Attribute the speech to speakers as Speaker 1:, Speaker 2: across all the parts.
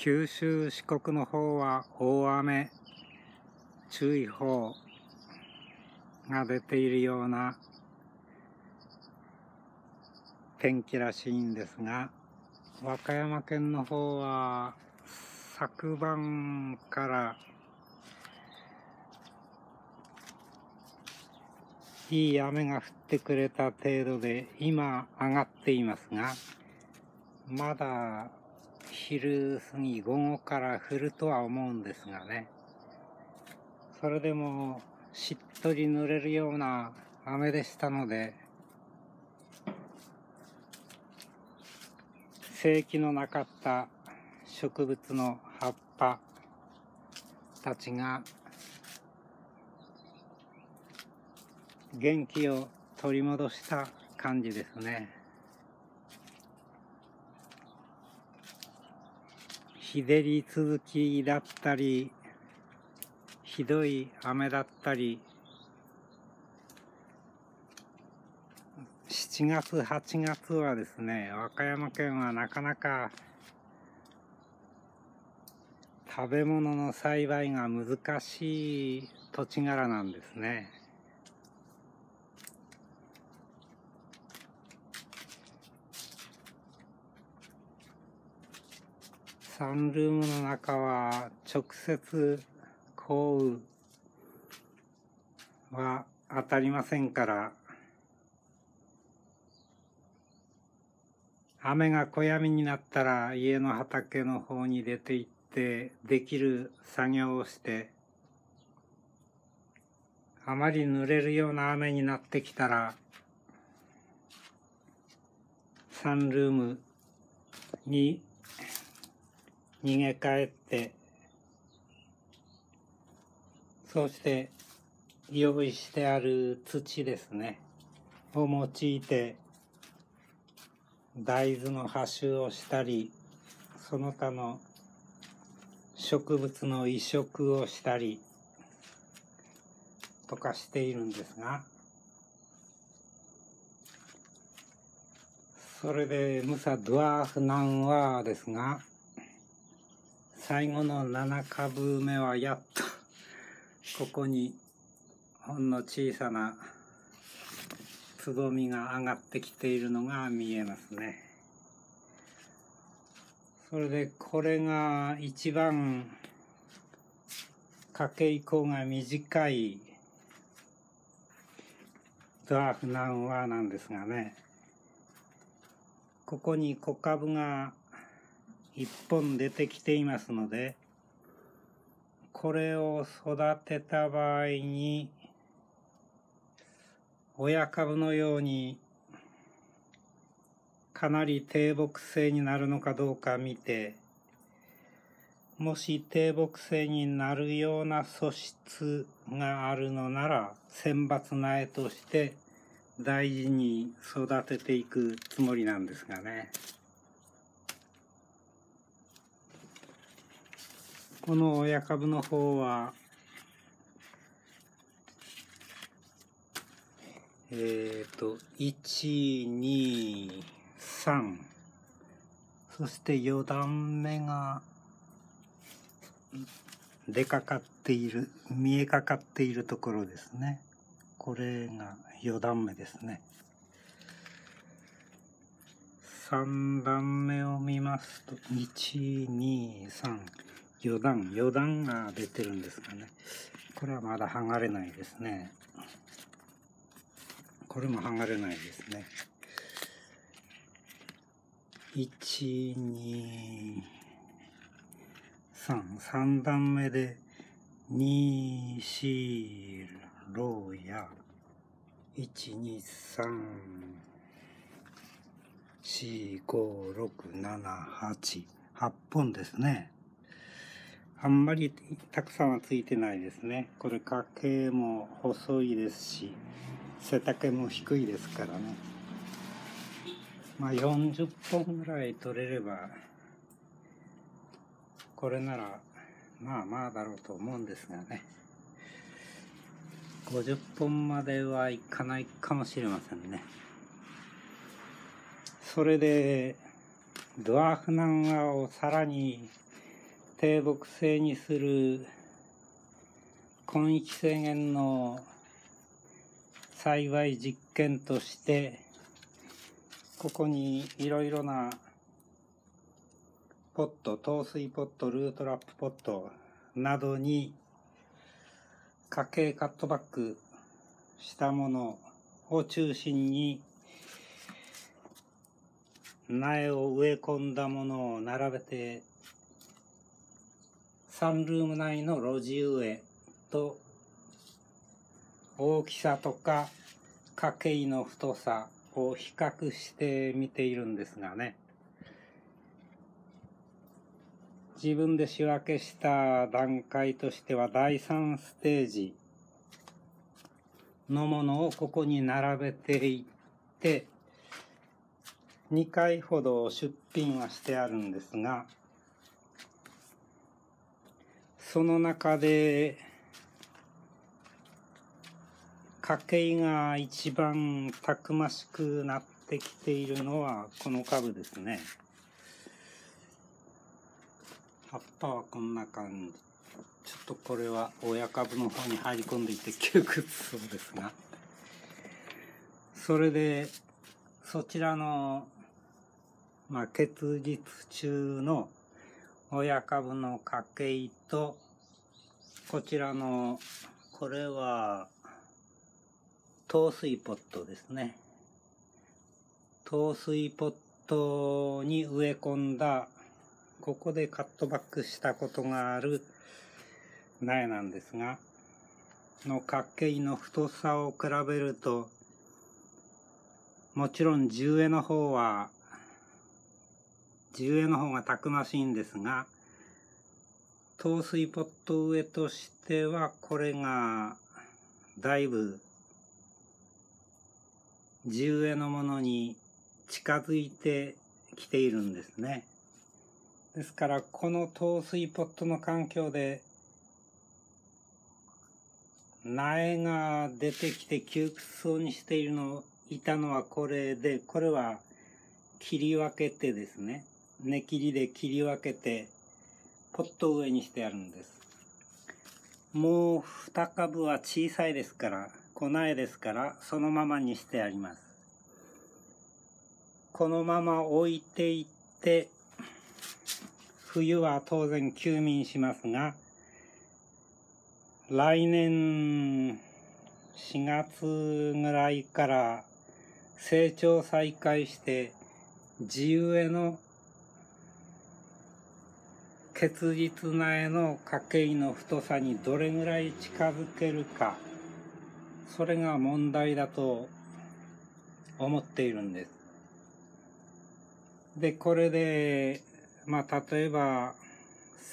Speaker 1: 九州四国の方は大雨注意報が出ているような天気らしいんですが和歌山県の方は昨晩からいい雨が降ってくれた程度で今上がっていますがまだ昼過ぎ午後から降るとは思うんですがねそれでもしっとり濡れるような雨でしたので生気のなかった植物の葉っぱたちが元気を取り戻した感じですね。日照り続きだったり、ひどい雨だったり、7月、8月はですね、和歌山県はなかなか食べ物の栽培が難しい土地柄なんですね。サンルームの中は直接降雨は当たりませんから雨が小闇になったら家の畑の方に出て行ってできる作業をしてあまり濡れるような雨になってきたらサンルームに逃げ帰ってそして用意してある土ですね。を用いて大豆の播種をしたりその他の植物の移植をしたりとかしているんですがそれでムサ・ドワーフナンワーですが最後の7株目はやっとここにほんの小さなつぼみが上がってきているのが見えますね。それでこれが一番かけ以降が短いドワーフナンワなんですがねここに小株が一本出てきていますのでこれを育てた場合に親株のようにかなり低木性になるのかどうか見てもし低木性になるような素質があるのなら選抜苗として大事に育てていくつもりなんですがね。この親株の方はえっ、ー、と、1、2、3。そして4段目が出かかっている、見えかかっているところですね。これが4段目ですね。3段目を見ますと、1、2、3、4段、4段が出てるんですかね。これはまだ剥がれないですね。これも剥がれないですね。1、2、3、3段目で、2、4、6や、1、2、3、4、5、6、7、8、8本ですね。あんまりたくさんはついてないですね。これ家計も細いですし、背丈も低いですからね。まあ40本ぐらい取れればこれならまあまあだろうと思うんですがね。50本まではいかないかもしれませんね。それでドワーフナンワをさらに低木性にする根域制限の栽培実験としてここにいろいろなポット透水ポットルートラップポットなどに家計カットバックしたものを中心に苗を植え込んだものを並べてサンルーム内の路地植えと大きさとか家計の太さを比較してみているんですがね。自分で仕分けした段階としては第3ステージのものをここに並べていって2回ほど出品はしてあるんですがその中で家計が一番たくましくなってきているのはこの株ですね。葉っぱはこんな感じ。ちょっとこれは親株の方に入り込んでいて窮屈そうですが。それで、そちらの、まあ、結実中の親株の家系と、こちらの、これは、透水ポットですね。透水ポットに植え込んだここでカットバックしたことがある苗なんですが、の角形の太さを比べると、もちろん重絵の方は、重絵の方がたくましいんですが、透水ポット植えとしては、これが、だいぶ、重絵のものに近づいてきているんですね。ですからこの透水ポットの環境で苗が出てきて窮屈そうにしているのいたのはこれでこれは切り分けてですね根切りで切り分けてポット上にしてあるんです。もう2株は小さいですから粉苗ですからそのままにしてあります。このまま置いていって冬は当然休眠しますが、来年4月ぐらいから成長再開して自由への結実苗の家計の太さにどれぐらい近づけるかそれが問題だと思っているんです。でこれでまあ、例えば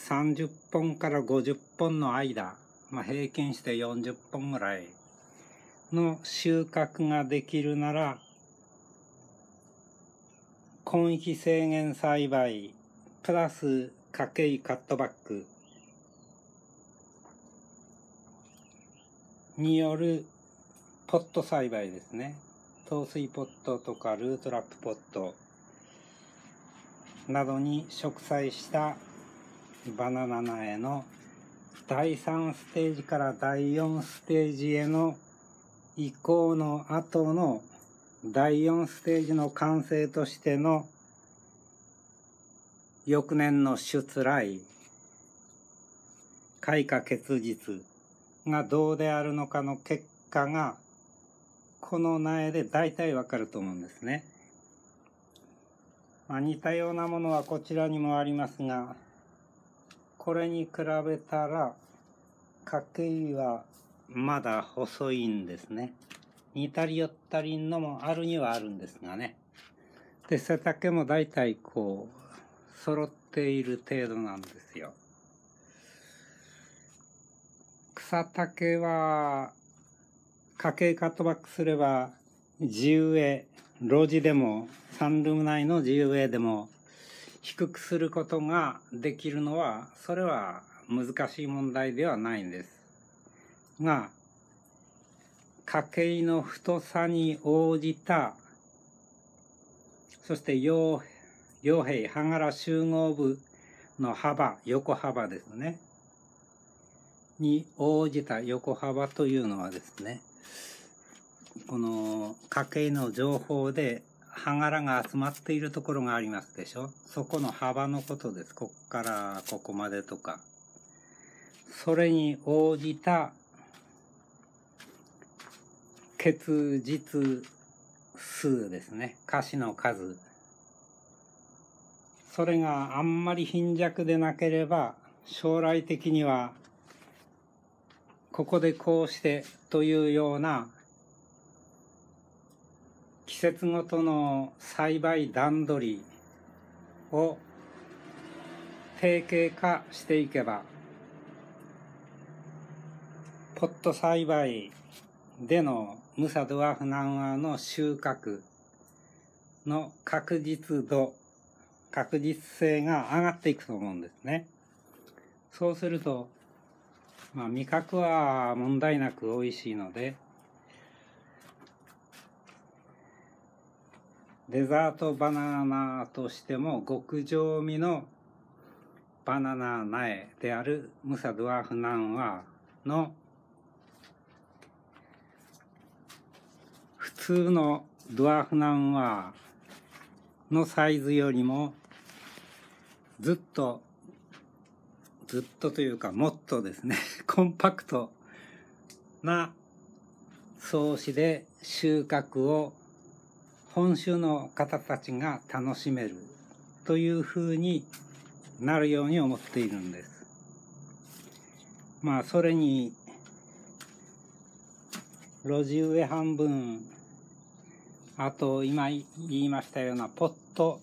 Speaker 1: 30本から50本の間、まあ、平均して40本ぐらいの収穫ができるなら根域制限栽培プラス家計カットバック。によるポット栽培ですね。透水ポットとかルートラップポットなどに植栽したバナナ苗の第3ステージから第4ステージへの移行の後の第4ステージの完成としての翌年の出来開花結実がどうであるのかの結果がこの苗で大体わかると思うんですね。まあ、似たようなものはこちらにもありますが、これに比べたら、家計はまだ細いんですね。似たり寄ったりのもあるにはあるんですがね。で、背丈も大体こう、揃っている程度なんですよ。草丈は、家計カットバックすれば、地植え、路地でもサンルーム内の自由上でも低くすることができるのはそれは難しい問題ではないんですが家計の太さに応じたそして傭傭兵羽柄集合部の幅、横幅ですね。に応じた横幅というのはですね、この家計の情報で歯柄が集まっているところがありますでしょそこの幅のことです。こっからここまでとか。それに応じた結実数ですね。歌詞の数。それがあんまり貧弱でなければ将来的にはここでこうしてというような季節ごとの栽培段取りを定型化していけばポット栽培でのムサドワフナンワの収穫の確実度確実性が上がっていくと思うんですね。そうすると、まあ味覚は問題なく美味しいので、デザートバナナとしても極上味のバナナ苗であるムサドワフナンワの普通のドワフナンワのサイズよりもずっとずっとというかもっとですね コンパクトな草子で収穫を本州の方たちが楽しめるというふうになるように思っているんです。まあそれに路地植え半分あと今言いましたようなポット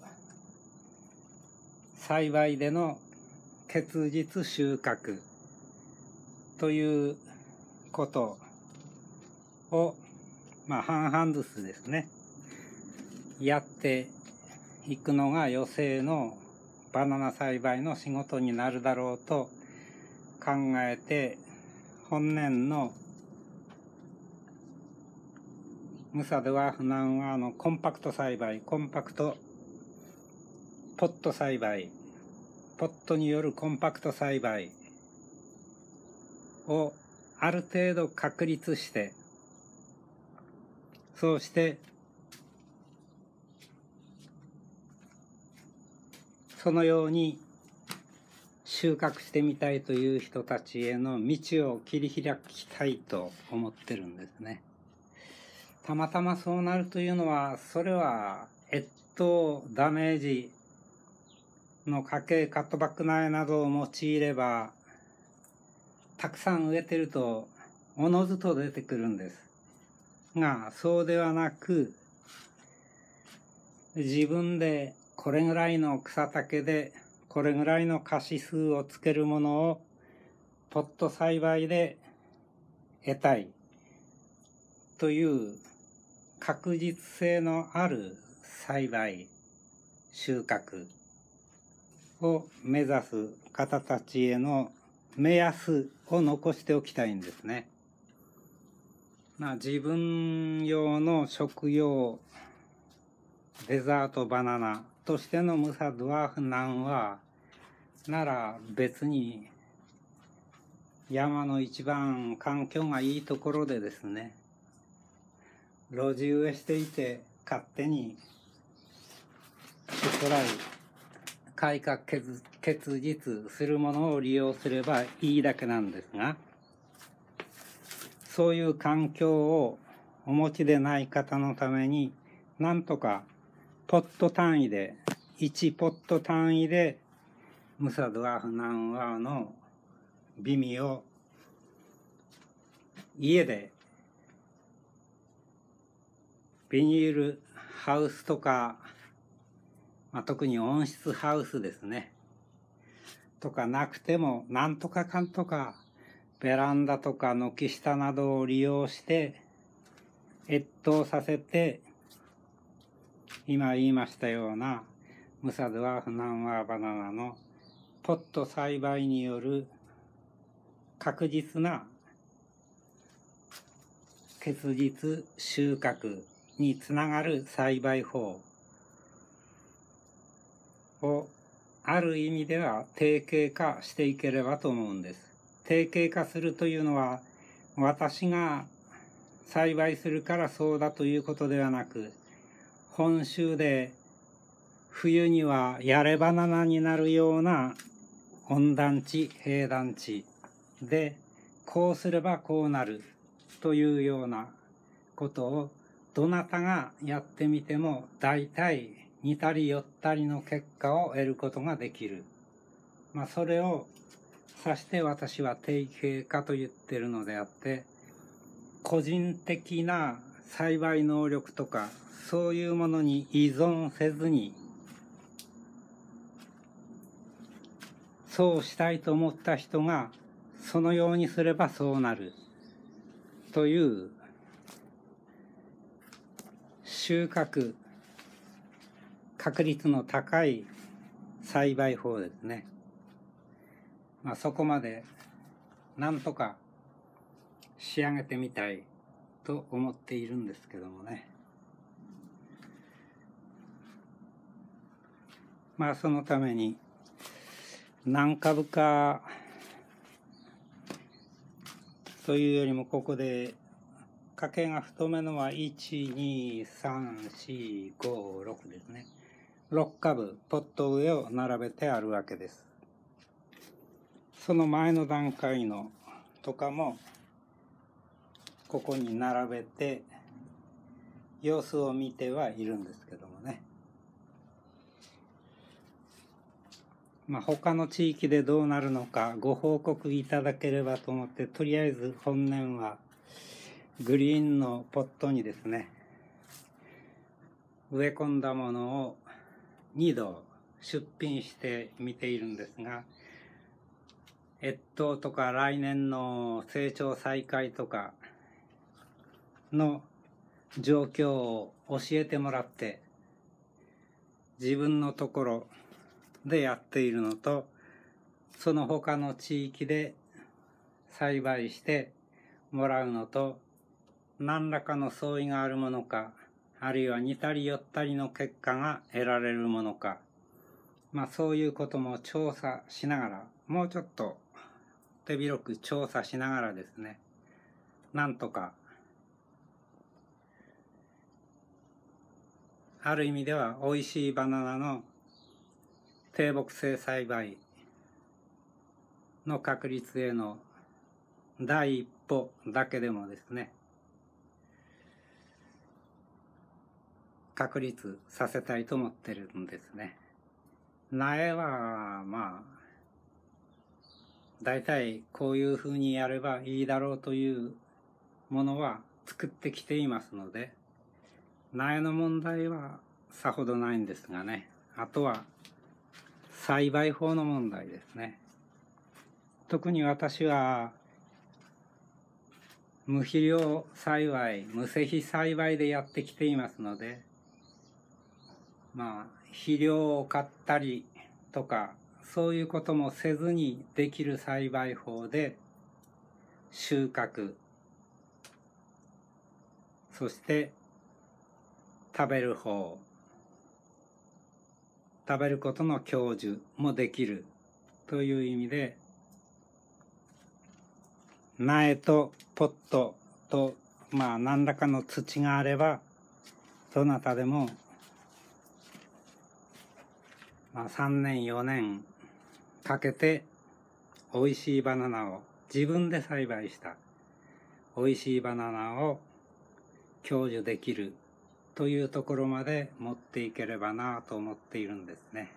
Speaker 1: 栽培での結実収穫ということをまあ半々ずつですねやっていくのが余生のバナナ栽培の仕事になるだろうと考えて本年のムサではフナンはのコンパクト栽培コンパクトポット栽培ポットによるコンパクト栽培をある程度確立してそうしてそのように収穫してみたいという人たちへの道を切り開きたいと思ってるんですね。たまたまそうなるというのは、それは越冬ダメージの家計カットバック苗などを用いれば、たくさん植えてると、おのずと出てくるんです。が、そうではなく、自分でこれぐらいの草丈でこれぐらいのカシ数をつけるものをポット栽培で得たいという確実性のある栽培収穫を目指す方たちへの目安を残しておきたいんですね。まあ、自分用の食用デザートバナナとしてのムサドワーフナンは、なら別に山の一番環境がいいところでですね、路地植えしていて勝手に将来改革結実するものを利用すればいいだけなんですが、そういう環境をお持ちでない方のために、なんとかポット単位で、1ポット単位で、ムサドワフナンワーの美味を家でビニールハウスとか、まあ、特に温室ハウスですね。とかなくても、なんとかかんとか、ベランダとか軒下などを利用して、越冬させて、今言いましたようなムサドワフナンワーバナナのポット栽培による確実な結実収穫につながる栽培法をある意味では定型化していければと思うんです。定型化するというのは私が栽培するからそうだということではなく本州で冬にはやれバナナになるような温暖地平暖地でこうすればこうなるというようなことをどなたがやってみても大体似たり寄ったりの結果を得ることができる。まあそれを指して私は定型化と言ってるのであって個人的な栽培能力とかそういうものに依存せずにそうしたいと思った人がそのようにすればそうなるという収穫確率の高い栽培法ですね。まあそこまでなんとか仕上げてみたいと思っているんですけどもね。まあそのために何株かというよりもここで家計が太めのは12345 6ですね。6株ポット上を並べてあるわけです。その前の段階のとかもここに並べて様子を見てはいるんですけどもね。まあ、他の地域でどうなるのかご報告いただければと思ってとりあえず本年はグリーンのポットにですね植え込んだものを2度出品してみているんですが越冬とか来年の成長再開とかの状況を教えてもらって自分のところでやっているのとその他の地域で栽培してもらうのと何らかの相違があるものかあるいは似たり寄ったりの結果が得られるものか。まあそういうことも調査しながらもうちょっと手広く調査しながらですねなんとかある意味では美味しいバナナの低木性栽培の確立への第一歩だけでもですね確立させたいと思ってるんですね。苗はまあ大体こういうふうにやればいいだろうというものは作ってきていますので苗の問題はさほどないんですがねあとは栽培法の問題ですね。特に私は無肥料栽培、無施肥栽培でやってきていますので、まあ、肥料を買ったりとか、そういうこともせずにできる栽培法で収穫、そして食べる方、食べることの享受もできる。という意味で苗とポットとまあ何らかの土があればどなたでもまあ3年4年かけて美味しいバナナを自分で栽培した美味しいバナナを享受できるというところまで持っていければなと思っているんですね。